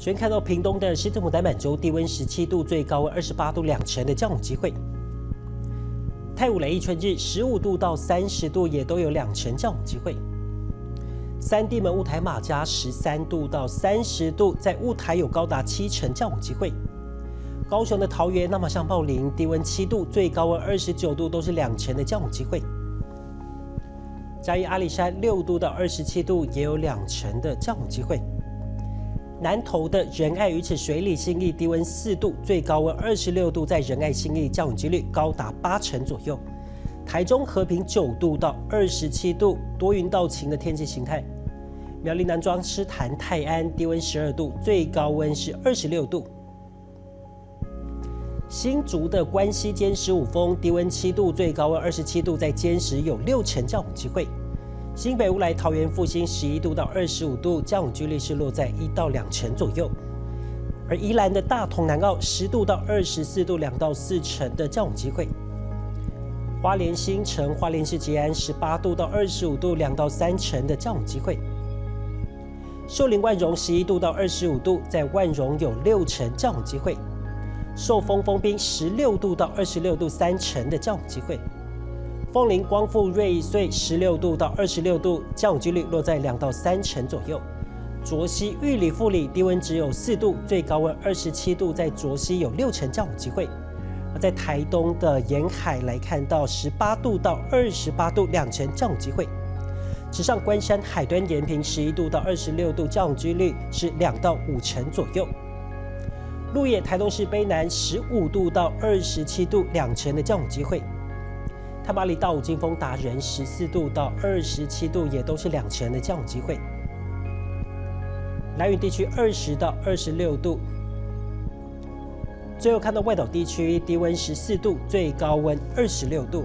首先看到屏东的西子牡丹满洲低温十七度，最高温二十八度，两成的降雨机会。太武雷一春日十五度到三十度，也都有两成降雨机会。三地门雾台马家十三度到三十度，在雾台有高达七成降雨机会。高雄的桃园那么像茂林低温七度，最高温二十九度，都是两成的降雨机会。嘉义阿里山六度到二十七度，也有两成的降雨机会。南投的仁爱鱼池水里新义低温四度，最高温二十六度，在仁爱新义降雨几率高达八成左右。台中和平九度到二十七度，多云到晴的天气形态。苗栗南庄狮潭泰安低温十二度，最高温是二十六度。新竹的关西尖十五峰低温七度，最高温二十七度，在尖石有六成降雨机会。新北乌来桃园复兴十一度到二十五度，降雨几率是落在一到两成左右。而宜兰的大同南澳十度到二十四度，两到四成的降雨机会。花莲新城、花莲市吉安十八度到二十五度，两到三成的降雨机会。寿林万荣十一度到二十五度，在万荣有六成降雨机会。寿丰丰滨十六度到二十六度，三成的降雨机会。凤林光复瑞穗十六度到二十六度，降雨几率落在两到三成左右。卓西玉里富里低温只有四度，最高温二十七度，在卓西有六成降雨机会。而在台东的沿海来看到十八度到二十八度，两成降雨机会。直上关山海端延平十一度到二十六度，降雨几率是两到五成左右。鹿野台东市卑南十五度到二十七度，两成的降雨机会。太巴里到五金峰达人十四度到二十七度，也都是两成的降雨机会。南云地区二十到二十六度。最后看到外岛地区低温十四度，最高温二十六度。